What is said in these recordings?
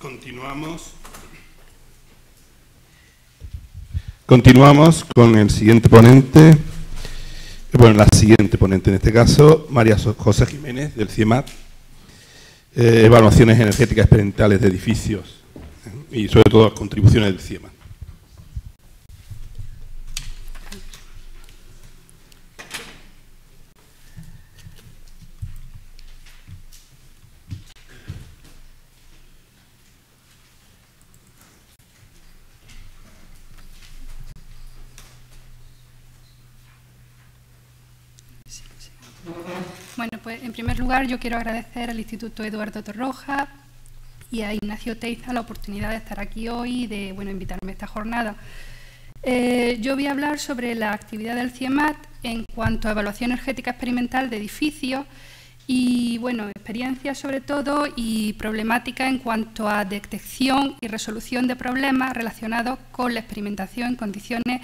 Continuamos. Continuamos con el siguiente ponente, bueno, la siguiente ponente en este caso, María José Jiménez, del CIEMAT, eh, evaluaciones energéticas experimentales de edificios eh, y sobre todo contribuciones del CIEMAT. Bueno, pues en primer lugar yo quiero agradecer al Instituto Eduardo Torroja y a Ignacio Teiza la oportunidad de estar aquí hoy y de bueno, invitarme a esta jornada. Eh, yo voy a hablar sobre la actividad del CIEMAT en cuanto a evaluación energética experimental de edificios y bueno, experiencias sobre todo y problemática en cuanto a detección y resolución de problemas relacionados con la experimentación en condiciones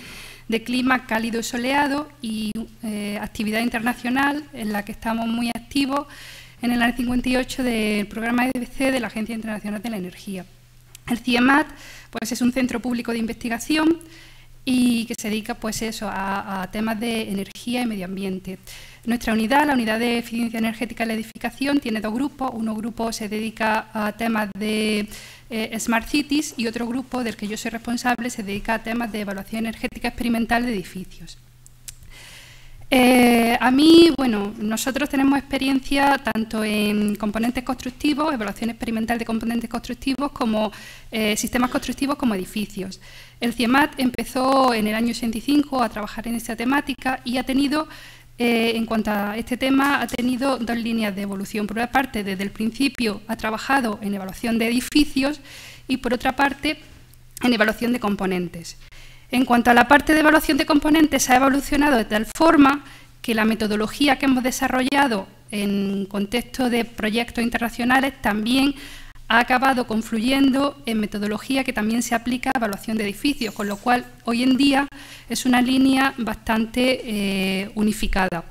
de clima cálido y soleado y eh, actividad internacional en la que estamos muy activos en el año 58 del programa EDC de la Agencia Internacional de la Energía. El CIEMAT pues, es un centro público de investigación y que se dedica pues, eso, a, temas de energía y medio ambiente. Nuestra unidad, la unidad de eficiencia energética de la edificación, tiene dos grupos. Uno grupo se dedica a temas de eh, Smart Cities y otro grupo del que yo soy responsable se dedica a temas de evaluación energética experimental de edificios. Eh, a mí, bueno, nosotros tenemos experiencia tanto en componentes constructivos, evaluación experimental de componentes constructivos, como eh, sistemas constructivos como edificios. El CIEMAT empezó en el año 85 a trabajar en esta temática y ha tenido eh, en cuanto a este tema, ha tenido dos líneas de evolución. Por una parte, desde el principio ha trabajado en evaluación de edificios y, por otra parte, en evaluación de componentes. En cuanto a la parte de evaluación de componentes, ha evolucionado de tal forma que la metodología que hemos desarrollado en contexto de proyectos internacionales también ha acabado confluyendo en metodología que también se aplica a evaluación de edificios, con lo cual hoy en día es una línea bastante eh, unificada.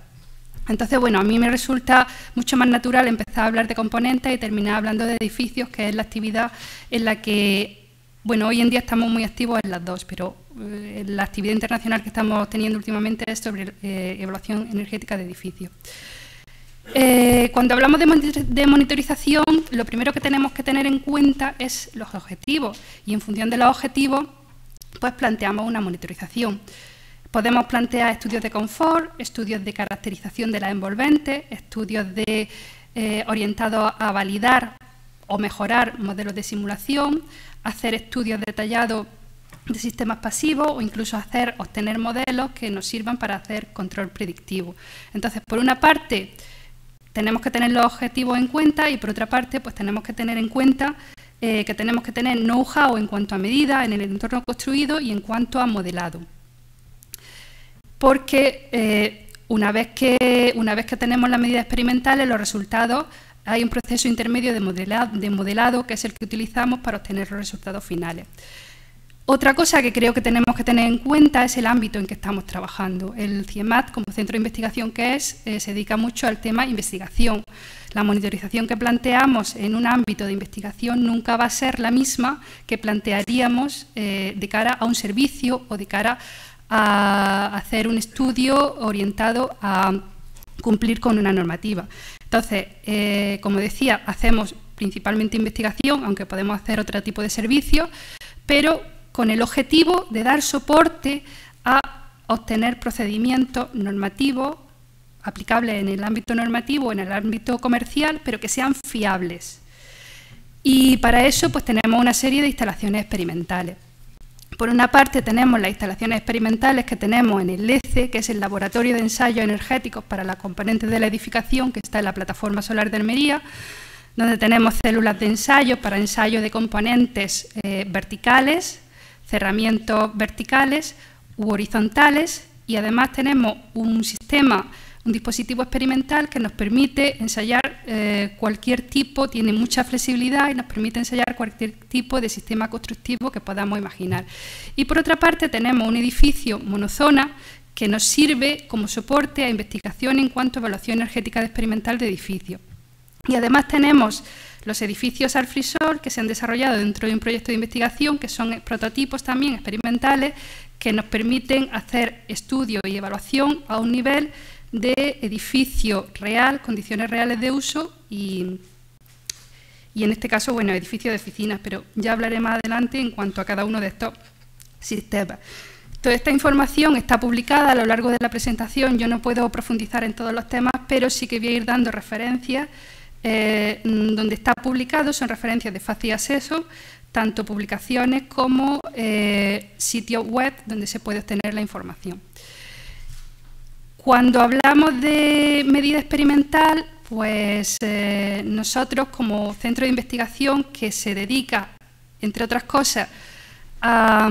Entonces, bueno, a mí me resulta mucho más natural empezar a hablar de componentes y terminar hablando de edificios, que es la actividad en la que, bueno, hoy en día estamos muy activos en las dos, pero eh, la actividad internacional que estamos teniendo últimamente es sobre eh, evaluación energética de edificios. Eh, cuando hablamos de, monitorización, lo primero que tenemos que tener en cuenta es los objetivos y en función de los objetivos, pues planteamos una monitorización. Podemos plantear estudios de confort, estudios de caracterización de las envolventes, estudios de, eh, orientados a validar o mejorar modelos de simulación, hacer estudios detallados de sistemas pasivos o incluso hacer obtener modelos que nos sirvan para hacer control predictivo. Entonces, por una parte, tenemos que tener los objetivos en cuenta y por otra parte pues tenemos que tener en cuenta eh, que tenemos que tener know-how en cuanto a medida en el entorno construido y en cuanto a modelado. Porque eh, una, vez que, una vez que tenemos las medidas experimentales, los resultados, hay un proceso intermedio de de modelado que es el que utilizamos para obtener los resultados finales. Otra cosa que creo que tenemos que tener en cuenta es el ámbito en que estamos trabajando. El CIEMAT, como centro de investigación que es, eh, se dedica mucho al tema investigación. La monitorización que planteamos en un ámbito de investigación nunca va a ser la misma que plantearíamos eh, de cara a un servicio o de cara a hacer un estudio orientado a cumplir con una normativa. Entonces, eh, como decía, hacemos principalmente investigación, aunque podemos hacer otro tipo de servicios, pero con el objetivo de dar soporte a obtener procedimientos normativos aplicables en el ámbito normativo, en el ámbito comercial, pero que sean fiables. Y para eso pues, tenemos una serie de instalaciones experimentales. Por una parte tenemos las instalaciones experimentales que tenemos en el LECE, que es el Laboratorio de Ensayos Energéticos para las componentes de la edificación, que está en la plataforma solar de Almería, donde tenemos células de ensayo para ensayo de componentes eh, verticales, cerramientos verticales u horizontales y además tenemos un sistema, un dispositivo experimental que nos permite ensayar eh, cualquier tipo, tiene mucha flexibilidad y nos permite ensayar cualquier tipo de sistema constructivo que podamos imaginar. Y por otra parte tenemos un edificio monozona que nos sirve como soporte a investigación en cuanto a evaluación energética experimental de edificios. Y además tenemos los edificios Alfrisol que se han desarrollado dentro de un proyecto de investigación, que son prototipos también experimentales, que nos permiten hacer estudio y evaluación a un nivel de edificio real, condiciones reales de uso y, y en este caso, bueno, edificio de oficinas, pero ya hablaré más adelante en cuanto a cada uno de estos sistemas. Toda esta información está publicada a lo largo de la presentación. Yo no puedo profundizar en todos los temas, pero sí que voy a ir dando referencias. Eh, donde está publicado son referencias de fácil acceso, tanto publicaciones como eh, sitios web donde se puede obtener la información. Cuando hablamos de medida experimental, pues eh, nosotros como centro de investigación que se dedica, entre otras cosas, a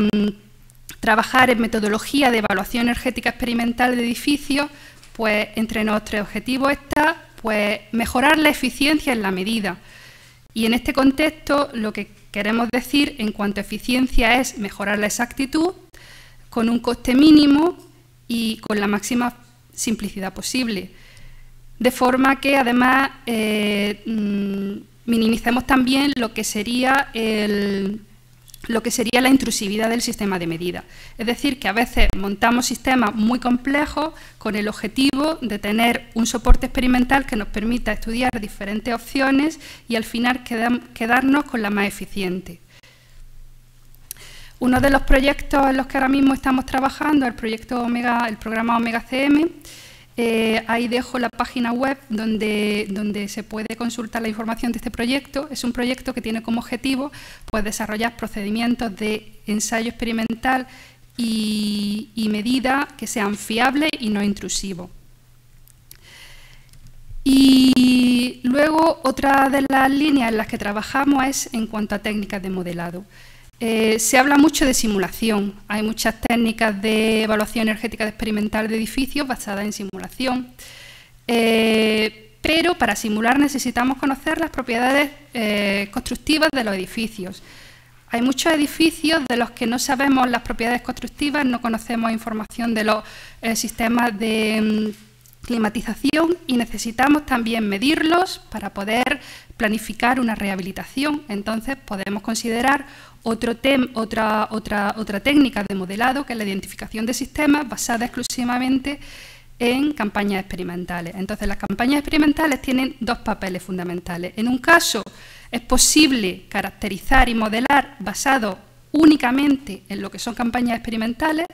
trabajar en metodología de evaluación energética experimental de edificios, pues entre nuestros objetivos está pues, mejorar la eficiencia en la medida. Y en este contexto lo que queremos decir en cuanto a eficiencia es mejorar la exactitud con un coste mínimo y con la máxima simplicidad posible. De forma que además eh, mm, minimicemos también lo que sería el lo que sería la intrusividad del sistema de medida. Es decir, que a veces montamos sistemas muy complejos con el objetivo de tener un soporte experimental que nos permita estudiar diferentes opciones y al final quedarnos con la más eficiente. Uno de los proyectos en los que ahora mismo estamos trabajando, el proyecto Omega, el programa Omega CM, eh, ahí dejo la página web donde, donde se puede consultar la información de este proyecto. Es un proyecto que tiene como objetivo pues, desarrollar procedimientos de ensayo experimental y, y medida que sean fiables y no intrusivos. Y luego otra de las líneas en las que trabajamos es en cuanto a técnicas de modelado. Eh, se habla mucho de simulación. Hay muchas técnicas de evaluación energética experimental de edificios basadas en simulación. Eh, pero para simular necesitamos conocer las propiedades eh, constructivas de los edificios. Hay muchos edificios de los que no sabemos las propiedades constructivas, no conocemos información de los sistemas de mm, climatización y necesitamos también medirlos para poder planificar una rehabilitación. Entonces podemos considerar otro otra, otra, otra técnica de modelado, que es la identificación de sistemas basada exclusivamente en campañas experimentales. Entonces, las campañas experimentales tienen dos papeles fundamentales. En un caso, es posible caracterizar y modelar basado únicamente en lo que son campañas experimentales,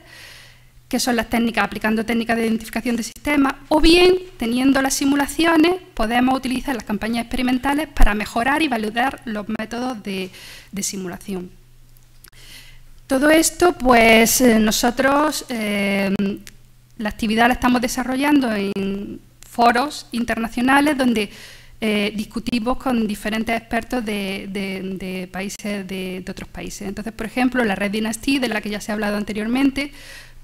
que son las técnicas, aplicando técnicas de identificación de sistemas, o bien, teniendo las simulaciones, podemos utilizar las campañas experimentales para mejorar y validar los métodos de simulación. Todo esto, pues eh, nosotros eh, la actividad la estamos desarrollando en foros internacionales donde eh, discutimos con diferentes expertos de, países de, otros países. Entonces, por ejemplo, la red Dynasty, de la que ya se ha hablado anteriormente,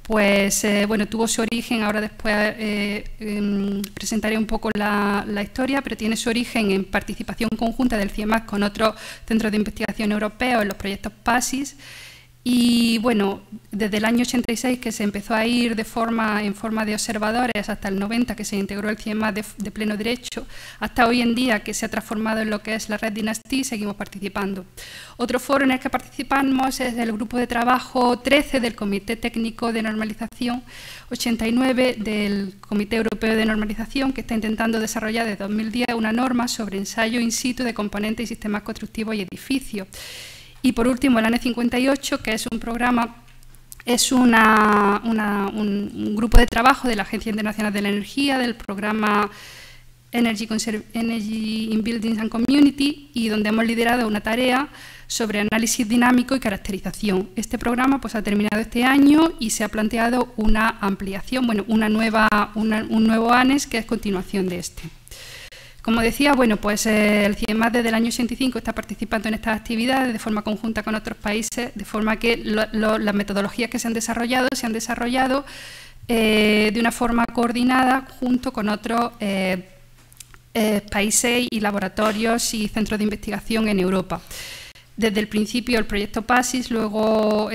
pues bueno, tuvo su origen, ahora después em, presentaré un poco la, la, historia, pero tiene su origen en participación conjunta del CIEMAC con otros centros de investigación europeos en los proyectos PASIS y bueno, desde el año 86 que se empezó a ir de forma, en forma de observadores hasta el 90 que se integró el CIEMA de, de, pleno derecho, hasta hoy en día que se ha transformado en lo que es la red Dynasty, seguimos participando. Otro foro en el que participamos es el grupo de trabajo 13 del Comité Técnico de Normalización 89 del Comité Europeo de Normalización que está intentando desarrollar desde 2010 una norma sobre ensayo in situ de componentes y sistemas constructivos y edificios. Y por último, el ANE 58, que es un programa es un, grupo de trabajo de la Agencia Internacional de la Energía, del programa Energy, in Buildings and Community, y donde hemos liderado una tarea sobre análisis dinámico y caracterización. Este programa pues, ha terminado este año y se ha planteado una ampliación, bueno, una nueva, un nuevo ANES que es continuación de este. Como decía, bueno, pues eh, el CIEMAT desde el año 85 está participando en estas actividades de forma conjunta con otros países, de forma que las metodologías que se han desarrollado se han desarrollado eh, de una forma coordinada junto con otros eh, países y laboratorios y centros de investigación en Europa. Desde el principio el proyecto PASIS, luego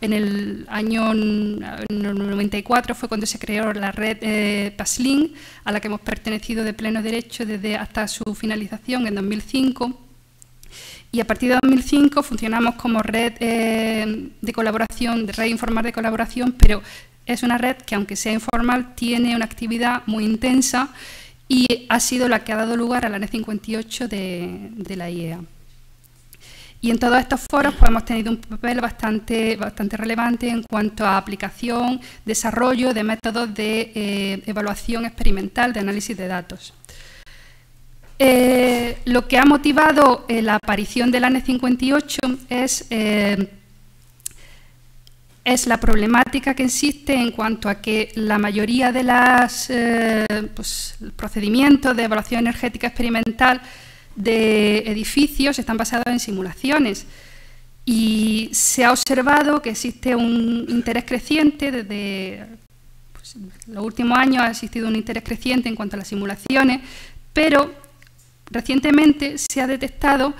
En el año 94 fue cuando se creó la red eh, PASLIN, a la que hemos pertenecido de pleno derecho desde hasta su finalización en 2005. Y a partir de 2005 funcionamos como red eh, de colaboración, de red informal de colaboración, pero es una red que, aunque sea informal, tiene una actividad muy intensa y ha sido la que ha dado lugar a la NE 58 de, de la IEA. Y en todos estos foros pues, hemos tenido un papel bastante, bastante relevante en cuanto a aplicación, desarrollo de métodos de eh, evaluación experimental de análisis de datos. Eh, lo que ha motivado eh, la aparición del ANE 58 es, es la problemática que existe en cuanto a que la mayoría de los pues, procedimientos de evaluación energética experimental de edificios están basados en simulaciones. Y se ha observado que existe un interés creciente desde pues, los últimos años ha existido un interés creciente en cuanto a las simulaciones, pero recientemente se ha detectado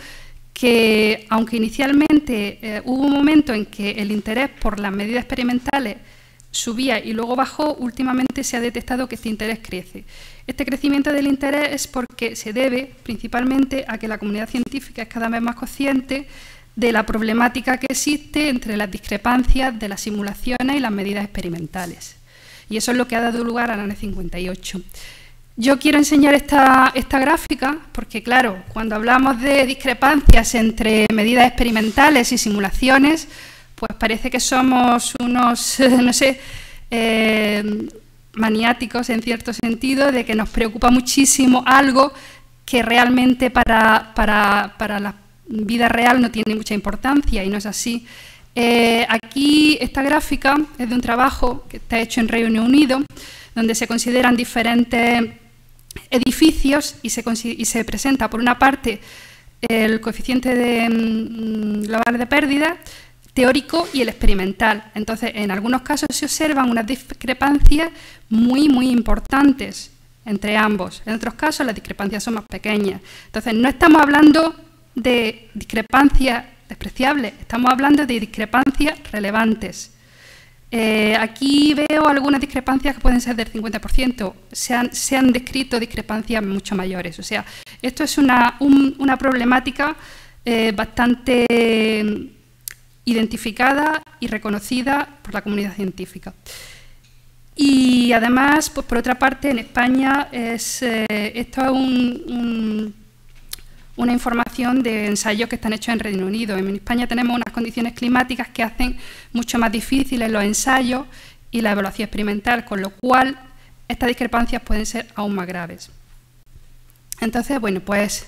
que aunque inicialmente eh, hubo un momento en que el interés por las medidas experimentales subía y luego bajó, últimamente se ha detectado que este interés crece. Este crecimiento del interés es porque se debe principalmente a que la comunidad científica es cada vez más consciente de la problemática que existe entre las discrepancias de las simulaciones y las medidas experimentales. Y eso es lo que ha dado lugar a la NE 58. Yo quiero enseñar esta, esta, gráfica porque, claro, cuando hablamos de discrepancias entre medidas experimentales y simulaciones, pues parece que somos unos, no sé, eh, maniáticos en cierto sentido, de que nos preocupa muchísimo algo que realmente para, para, la vida real no tiene mucha importancia y no es así. Eh, aquí esta gráfica es de un trabajo que está hecho en Reino Unido, donde se consideran diferentes edificios y se, y se presenta por una parte el coeficiente de, mm, global de pérdida, teórico y el experimental. Entonces, en algunos casos se observan unas discrepancias muy, muy importantes entre ambos. En otros casos, las discrepancias son más pequeñas. Entonces, no estamos hablando de discrepancias despreciables, estamos hablando de discrepancias relevantes. Eh, aquí veo algunas discrepancias que pueden ser del 50%. Se han, descrito discrepancias mucho mayores. O sea, esto es una, una problemática eh, bastante identificada y reconocida por la comunidad científica. Y además, pues, por otra parte, en España es, eh, esto es una información de ensayos que están hechos en Reino Unido. En España tenemos unas condiciones climáticas que hacen mucho más difíciles los ensayos y la evaluación experimental, con lo cual estas discrepancias pueden ser aún más graves. Entonces, bueno, pues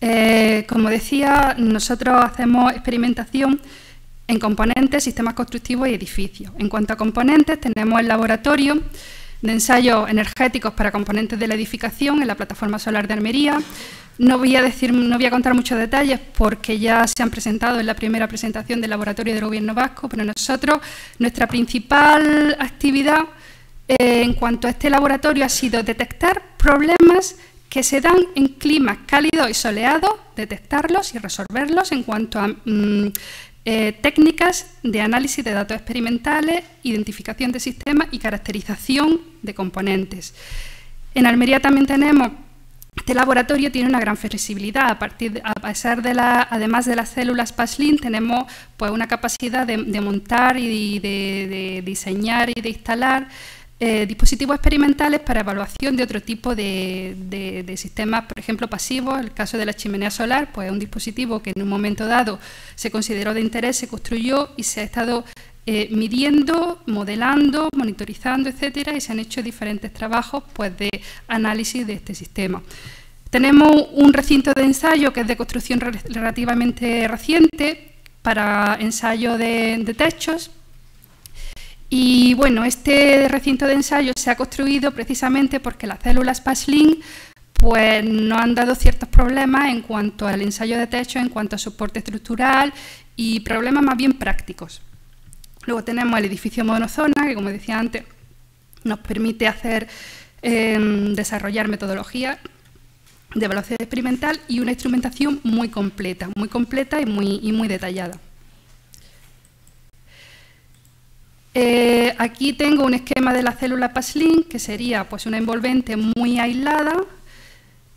eh, como decía, nosotros hacemos experimentación en componentes, sistemas constructivos y edificios. En cuanto a componentes, tenemos el laboratorio de ensayos energéticos para componentes de la edificación en la plataforma solar de Almería. No voy a decir, no voy a contar muchos detalles porque ya se han presentado en la primera presentación del laboratorio del Gobierno Vasco, pero nosotros, nuestra principal actividad eh, en cuanto a este laboratorio ha sido detectar problemas que se dan en climas cálidos y soleados, detectarlos y resolverlos en cuanto a mm, eh, técnicas de análisis de datos experimentales, identificación de sistemas y caracterización de componentes. En Almería también tenemos este laboratorio tiene una gran flexibilidad. A, partir a pesar de la, además de las células PASLIN, tenemos pues, una capacidad de, montar y de, diseñar y de instalar eh, dispositivos experimentales para evaluación de otro tipo de, sistemas, por ejemplo, pasivos. El caso de la chimenea solar, pues es un dispositivo que en un momento dado se consideró de interés, se construyó y se ha estado eh, midiendo, modelando, monitorizando, etcétera, y se han hecho diferentes trabajos pues, de análisis de este sistema. Tenemos un recinto de ensayo que es de construcción relativamente reciente para ensayo de techos, y bueno, este recinto de ensayo se ha construido precisamente porque las células PASLIN pues nos han dado ciertos problemas en cuanto al ensayo de techo, en cuanto a soporte estructural y problemas más bien prácticos. Luego tenemos el edificio monozona, que como decía antes, nos permite hacer em, desarrollar metodologías de evaluación experimental y una instrumentación muy completa, muy completa y muy detallada. Eh, aquí tengo un esquema de la célula PASLIN, que sería pues, una envolvente muy aislada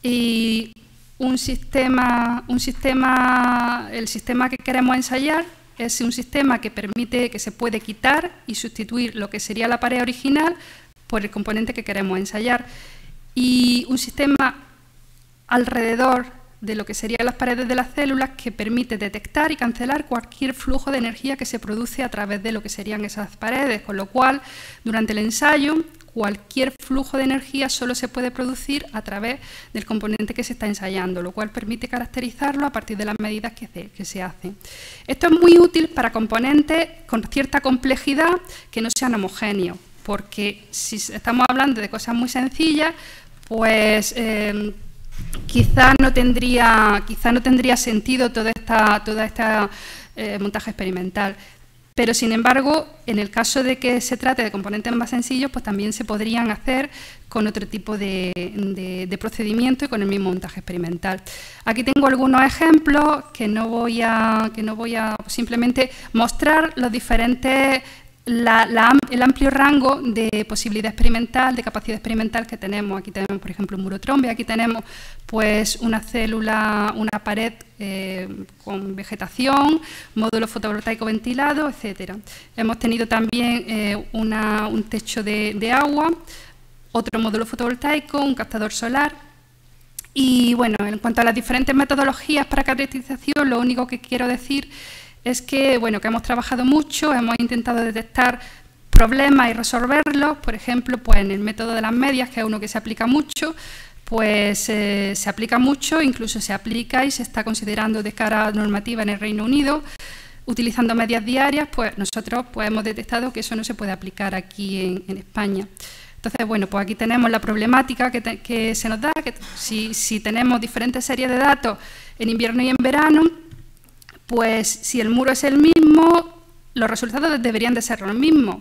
y un sistema, un sistema, el sistema que queremos ensayar es un sistema que permite que se puede quitar y sustituir lo que sería la pared original por el componente que queremos ensayar. Y un sistema alrededor de lo que serían las paredes de las células que permite detectar y cancelar cualquier flujo de energía que se produce a través de lo que serían esas paredes, con lo cual durante el ensayo cualquier flujo de energía solo se puede producir a través del componente que se está ensayando, lo cual permite caracterizarlo a partir de las medidas que se, hacen. Esto es muy útil para componentes con cierta complejidad que no sean homogéneos, porque si estamos hablando de cosas muy sencillas, pues eh, quizá no tendría, quizá no tendría sentido toda esta, toda esta eh, montaje experimental. Pero, sin embargo, en el caso de que se trate de componentes más sencillos, pues también se podrían hacer con otro tipo de, procedimiento y con el mismo montaje experimental. Aquí tengo algunos ejemplos que no voy a, que no voy a simplemente mostrar los diferentes el amplio rango de posibilidad experimental, de capacidad experimental que tenemos. Aquí tenemos, por ejemplo, un muro trombe, aquí tenemos pues, una célula, una pared eh, con vegetación, módulo fotovoltaico ventilado, etc. Hemos tenido también eh, un techo de, agua, otro módulo fotovoltaico, un captador solar, y bueno, en cuanto a las diferentes metodologías para caracterización, lo único que quiero decir es que, bueno, que hemos trabajado mucho, hemos intentado detectar problemas y resolverlos, por ejemplo, pues en el método de las medias, que es uno que se aplica mucho, pues eh, se aplica mucho, incluso se aplica y se está considerando de cara normativa en el Reino Unido, utilizando medias diarias, pues nosotros pues, hemos detectado que eso no se puede aplicar aquí en, España. Entonces, bueno, pues aquí tenemos la problemática que, se nos da, que si, si tenemos diferentes series de datos en invierno y en verano, pues si el muro es el mismo, los resultados deberían de ser los mismos.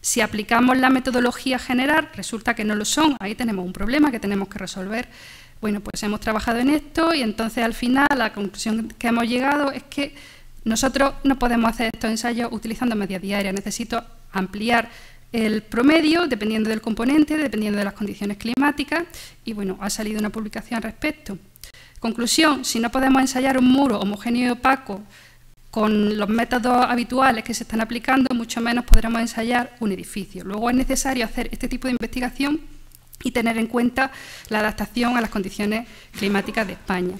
Si aplicamos la metodología general, resulta que no lo son. Ahí tenemos un problema que tenemos que resolver. Bueno, pues hemos trabajado en esto y entonces al final la conclusión que hemos llegado es que nosotros no podemos hacer estos ensayos utilizando media diaria. Necesito ampliar el promedio dependiendo del componente, dependiendo de las condiciones climáticas y bueno, ha salido una publicación al respecto. Conclusión, si no podemos ensayar un muro homogéneo y opaco con los métodos habituales que se están aplicando, mucho menos podremos ensayar un edificio. Luego es necesario hacer este tipo de investigación y tener en cuenta la adaptación a las condiciones climáticas de España.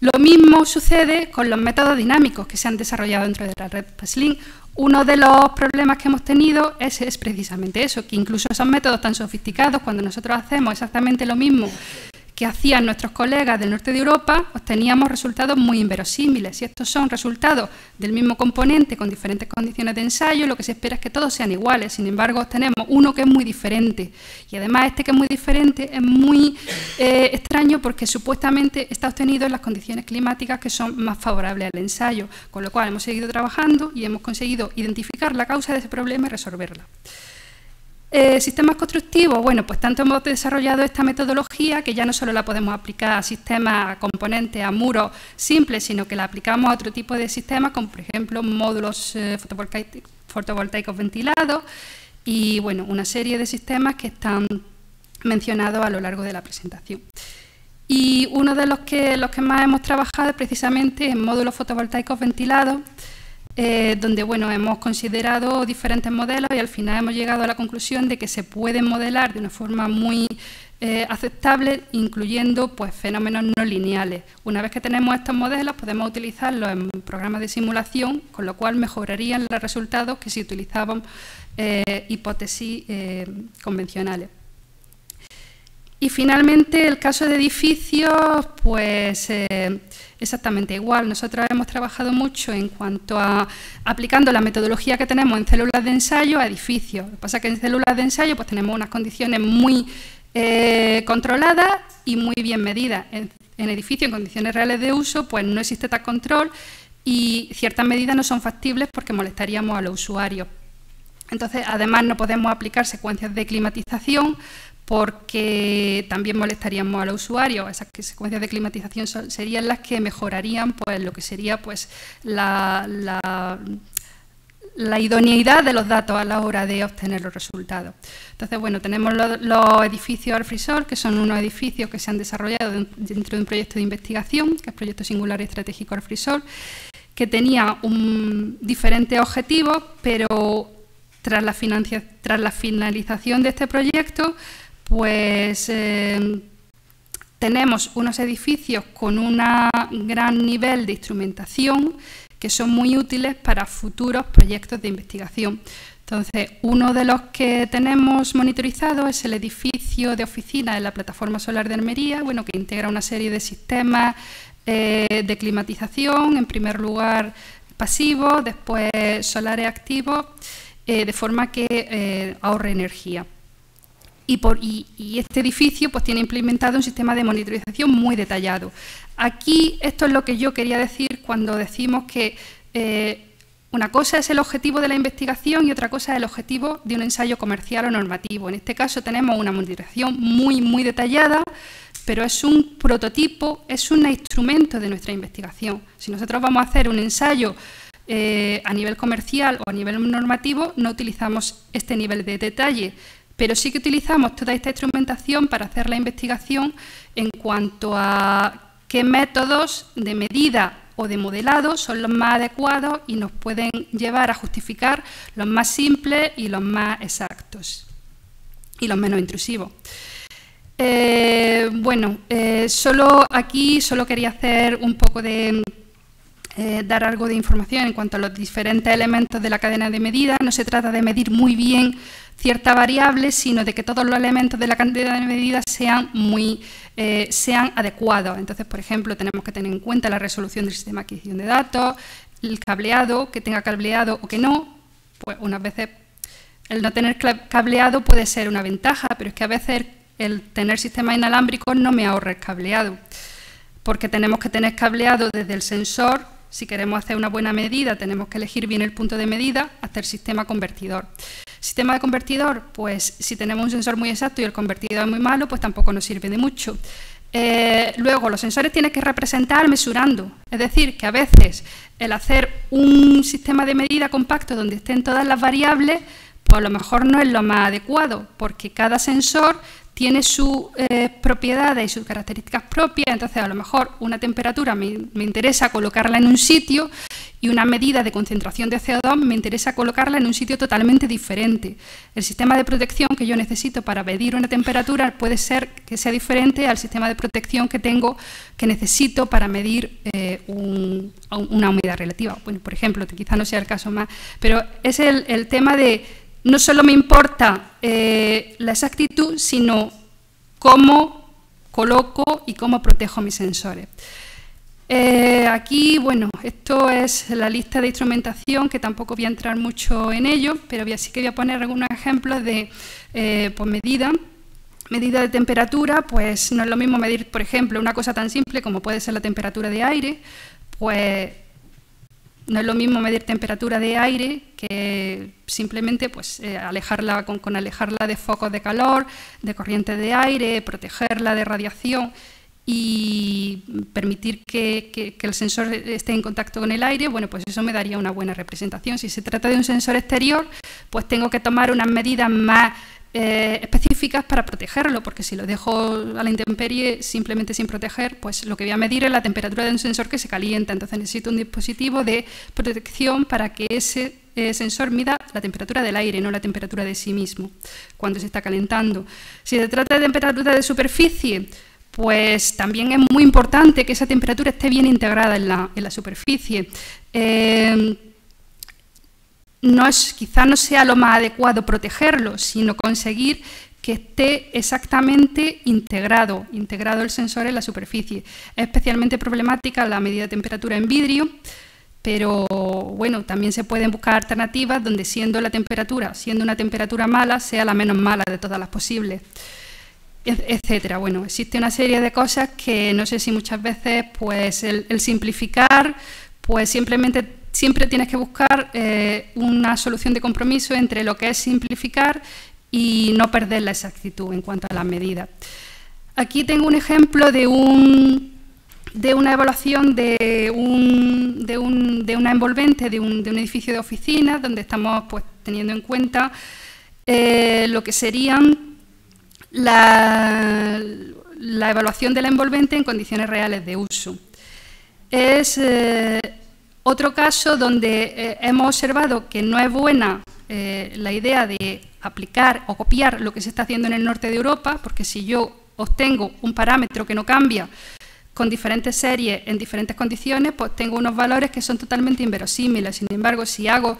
Lo mismo sucede con los métodos dinámicos que se han desarrollado dentro de la red PASLIN. Uno de los problemas que hemos tenido es, es, precisamente eso, que incluso esos métodos tan sofisticados, cuando nosotros hacemos exactamente lo mismo que hacían nuestros colegas del norte de Europa, obteníamos resultados muy inverosímiles. Y estos son resultados del mismo componente con diferentes condiciones de ensayo, lo que se espera es que todos sean iguales. Sin embargo, tenemos uno que es muy diferente. Y además este que es muy diferente es muy eh, extraño porque supuestamente está obtenido en las condiciones climáticas que son más favorables al ensayo. Con lo cual hemos seguido trabajando y hemos conseguido identificar la causa de ese problema y resolverla. Eh, sistemas constructivos, bueno, pues tanto hemos desarrollado esta metodología que ya no solo la podemos aplicar a sistemas, a componentes, a muros simples, sino que la aplicamos a otro tipo de sistemas, como por ejemplo módulos eh, fotovoltaicos, ventilados y bueno, una serie de sistemas que están mencionados a lo largo de la presentación. Y uno de los que, los que más hemos trabajado es precisamente en módulos fotovoltaicos ventilados, eh, donde bueno, hemos considerado diferentes modelos y al final hemos llegado a la conclusión de que se pueden modelar de una forma muy eh, aceptable, incluyendo pues, fenómenos no lineales. Una vez que tenemos estos modelos, podemos utilizarlos en programas de simulación, con lo cual mejorarían los resultados que si utilizábamos eh, hipótesis convencionales. Y finalmente, el caso de edificios, pues eh, exactamente igual. Nosotros hemos trabajado mucho en cuanto a aplicando la metodología que tenemos en células de ensayo a edificios. Lo que pasa es que en células de ensayo pues tenemos unas condiciones muy eh, controladas y muy bien medidas. En, en edificios, en condiciones reales de uso, pues no existe tal control y ciertas medidas no son factibles porque molestaríamos a los usuarios. Entonces, además, no podemos aplicar secuencias de climatización porque también molestaríamos a los usuarios. Esas secuencias de climatización serían las que mejorarían pues, lo que sería pues, la, la idoneidad de los datos a la hora de obtener los resultados. Entonces, bueno, tenemos los, edificios Alfrisol, que son unos edificios que se han desarrollado dentro de un proyecto de investigación, que es Proyecto Singular Estratégico Alfrisol, que tenía un, diferentes objetivos, pero tras la, tras la finalización de este proyecto, pues eh, tenemos unos edificios con un gran nivel de instrumentación que son muy útiles para futuros proyectos de investigación. Entonces, uno de los que tenemos monitorizado es el edificio de oficina de la plataforma solar de Almería, bueno, que integra una serie de sistemas eh, de climatización, en primer lugar pasivos, después solares activos, eh, de forma que eh, ahorre energía. Y, por, y, este edificio pues, tiene implementado un sistema de monitorización muy detallado. Aquí esto es lo que yo quería decir cuando decimos que una cosa es el objetivo de la investigación y otra cosa es el objetivo de un ensayo comercial o normativo. En este caso tenemos una monitorización muy, muy detallada pero es un prototipo, es un instrumento de nuestra investigación. Si nosotros vamos a hacer un ensayo eh, a nivel comercial o a nivel normativo, no utilizamos este nivel de detalle, pero sí que utilizamos toda esta instrumentación para hacer la investigación en cuanto a qué métodos de medida o de modelado son los más adecuados y nos pueden llevar a justificar los más simples y los más exactos y los menos intrusivos. Eh, bueno, eh, solo aquí solo quería hacer un poco de eh, dar algo de información en cuanto a los diferentes elementos de la cadena de medida. No se trata de medir muy bien cierta variable, sino de que todos los elementos de la cadena de medida sean muy sean adecuados. Entonces, por ejemplo, tenemos que tener en cuenta la resolución del sistema de adquisición de datos, el cableado, que tenga cableado o que no. Pues unas veces el no tener cableado puede ser una ventaja, pero es que a veces el tener sistemas inalámbricos no me ahorra el cableado, porque tenemos que tener cableado desde el sensor, si queremos hacer una buena medida tenemos que elegir bien el punto de medida hasta el sistema convertidor. Sistema de convertidor, pues si tenemos un sensor muy exacto y el convertidor es muy malo, pues tampoco nos sirve de mucho. Eh, luego, los sensores tienen que representar mesurando, es decir, que a veces el hacer un sistema de medida compacto donde estén todas las variables, pues a lo mejor no es lo más adecuado, porque cada sensor tiene sus eh, propiedades y sus características propias, entonces a lo mejor una temperatura me, interesa colocarla en un sitio y una medida de concentración de CO2 me interesa colocarla en un sitio totalmente diferente. El sistema de protección que yo necesito para medir una temperatura puede ser que sea diferente al sistema de protección que tengo, que necesito para medir eh, una humedad relativa. Bueno, por ejemplo, quizá no sea el caso más, pero es el tema de no solo me importa eh, la exactitud, sino cómo coloco y cómo protejo mis sensores. Eh, aquí, bueno, esto es la lista de instrumentación, que tampoco voy a entrar mucho en ello, pero sí que voy a poner algunos ejemplos de eh, pues, medida. Medida de temperatura, pues no es lo mismo medir, por ejemplo, una cosa tan simple como puede ser la temperatura de aire, pues no es lo mismo medir temperatura de aire que simplemente pues, eh, alejarla, con, alejarla de focos de calor, de corriente de aire, protegerla de radiación y permitir que, el sensor esté en contacto con el aire, bueno, pues eso me daría una buena representación. Si se trata de un sensor exterior, pues tengo que tomar unas medidas más eh, específicas para protegerlo, porque si lo dejo a la intemperie simplemente sin proteger, pues lo que voy a medir es la temperatura de un sensor que se calienta. Entonces necesito un dispositivo de protección para que ese eh, sensor mida la temperatura del aire, no la temperatura de sí mismo, cuando se está calentando. Si se trata de temperatura de superficie, pues también es muy importante que esa temperatura esté bien integrada en la, superficie. Eh, no es, quizá no sea lo más adecuado protegerlo, sino conseguir que esté exactamente integrado, integrado el sensor en la superficie. Es especialmente problemática la medida de temperatura en vidrio, pero bueno, también se pueden buscar alternativas donde siendo la temperatura, siendo una temperatura mala, sea la menos mala de todas las posibles, etcétera. Bueno, existe una serie de cosas que no sé si muchas veces pues el, el simplificar pues simplemente siempre tienes que buscar eh, una solución de compromiso entre lo que es simplificar y no perder la exactitud en cuanto a las medidas. Aquí tengo un ejemplo de un, de una evaluación de, un, de, un, de una envolvente de un, edificio de oficinas, donde estamos pues, teniendo en cuenta eh, lo que serían la, la, evaluación de la envolvente en condiciones reales de uso. Es eh, otro caso donde eh, hemos observado que no es buena la idea de aplicar o copiar lo que se está haciendo en el norte de Europa, porque si yo obtengo un parámetro que no cambia, con diferentes series en diferentes condiciones, pues tengo unos valores que son totalmente inverosímiles. Sin embargo, si hago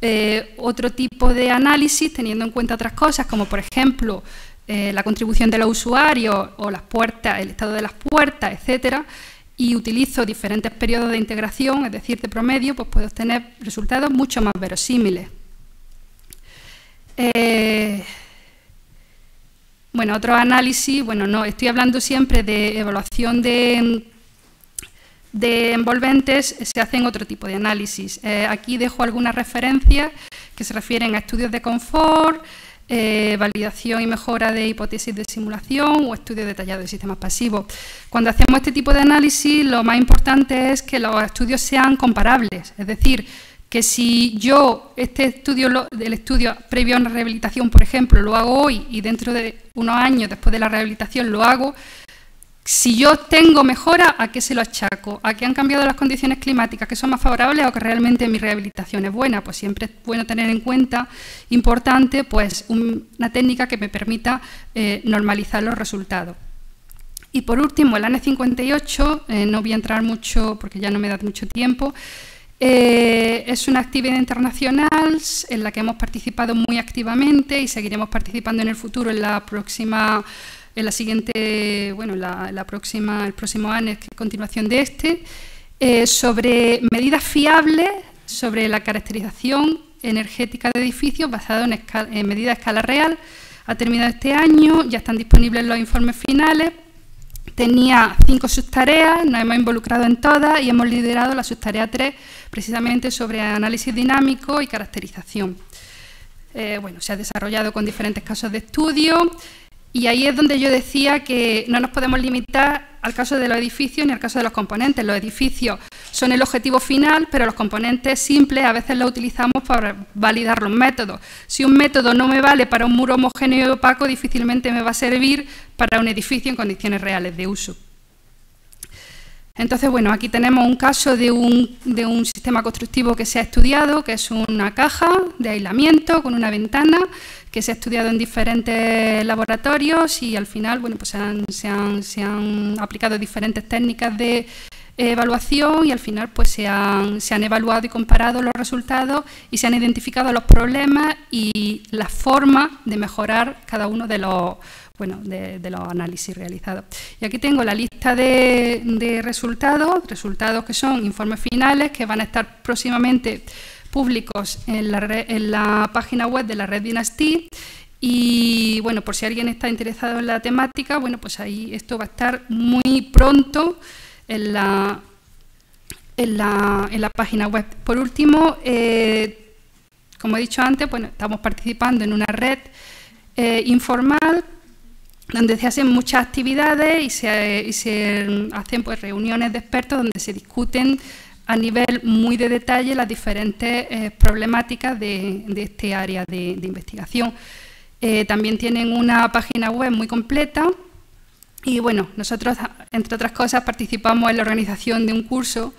eh, otro tipo de análisis, teniendo en cuenta otras cosas, como por ejemplo eh, la contribución de los usuarios o las puertas, el estado de las puertas, etcétera, y utilizo diferentes periodos de integración, es decir, de promedio, pues puedo obtener resultados mucho más verosímiles. Eh, bueno, otro análisis, bueno, no, estoy hablando siempre de evaluación de, de envolventes, se hacen otro tipo de análisis. Eh, aquí dejo algunas referencias que se refieren a estudios de confort, eh, validación y mejora de hipótesis de simulación o estudios detallados de sistemas pasivos. Cuando hacemos este tipo de análisis, lo más importante es que los estudios sean comparables, es decir, que si yo este estudio, el estudio previo a una rehabilitación, por ejemplo, lo hago hoy y dentro de unos años después de la rehabilitación lo hago, si yo tengo mejora, ¿a qué se lo achaco? ¿A que han cambiado las condiciones climáticas que son más favorables o que realmente mi rehabilitación es buena? Pues siempre es bueno tener en cuenta, importante, pues una técnica que me permita eh, normalizar los resultados. Y por último, el ANE 58, eh, no voy a entrar mucho porque ya no me da mucho tiempo, eh, es una actividad internacional en la que hemos participado muy activamente y seguiremos participando en el futuro en la próxima, en la siguiente, bueno, la, próxima, el próximo año, continuación de este, eh, sobre medidas fiables sobre la caracterización energética de edificios basado en, en medidas a escala real. Ha terminado este año, ya están disponibles los informes finales Tenía cinco subtareas, nos hemos involucrado en todas y hemos liderado la subtarea 3 precisamente sobre análisis dinámico y caracterización. Eh, bueno, se ha desarrollado con diferentes casos de estudio y ahí es donde yo decía que no nos podemos limitar al caso de los edificios ni al caso de los componentes. Los edificios son el objetivo final, pero los componentes simples a veces los utilizamos para validar los métodos. Si un método no me vale para un muro homogéneo y opaco, difícilmente me va a servir para un edificio en condiciones reales de uso. Entonces, bueno, aquí tenemos un caso de un, de un, sistema constructivo que se ha estudiado, que es una caja de aislamiento con una ventana, que se ha estudiado en diferentes laboratorios y al final, bueno, pues se han, aplicado diferentes técnicas de evaluación y al final pues se han, se han, evaluado y comparado los resultados y se han identificado los problemas y la forma de mejorar cada uno de los bueno, de, los análisis realizados. Y aquí tengo la lista de, resultados, resultados que son informes finales que van a estar próximamente públicos en la, en la página web de la red Dynasty y bueno, por si alguien está interesado en la temática, bueno, pues ahí esto va a estar muy pronto en la, en la, en la página web. Por último, eh, como he dicho antes, bueno, estamos participando en una red eh, informal donde se hacen muchas actividades y se, hacen pues, reuniones de expertos donde se discuten a nivel muy de detalle las diferentes eh, problemáticas de, este área de, investigación. Eh, también tienen una página web muy completa y bueno, nosotros, entre otras cosas, participamos en la organización de un curso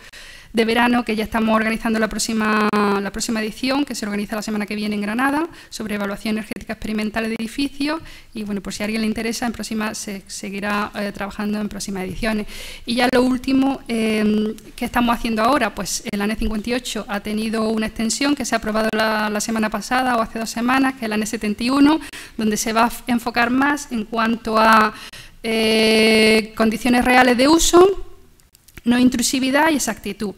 de verano, que ya estamos organizando la próxima, la próxima edición, que se organiza la semana que viene en Granada, sobre evaluación experimental de edificios. Y bueno, por si a alguien le interesa, en próxima se seguirá eh, trabajando en próximas ediciones. Y ya lo último eh, que estamos haciendo ahora, pues el ANE 58 ha tenido una extensión que se ha aprobado la, semana pasada o hace dos semanas, que es el ANE 71, donde se va a enfocar más en cuanto a eh, condiciones reales de uso, no intrusividad y exactitud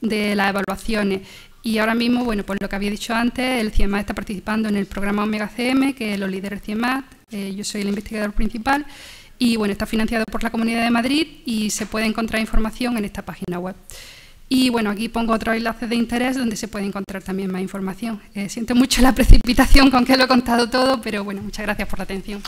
de las evaluaciones. Y ahora mismo, bueno, pues lo que había dicho antes, el CIEMAT está participando en el programa Omega CM, que lo lidera el CIEMAT, eh, yo soy el investigador principal, y bueno, está financiado por la Comunidad de Madrid y se puede encontrar información en esta página web. Y bueno, aquí pongo otros enlaces de interés donde se puede encontrar también más información. Eh, siento mucho la precipitación con que lo he contado todo, pero bueno, muchas gracias por la atención.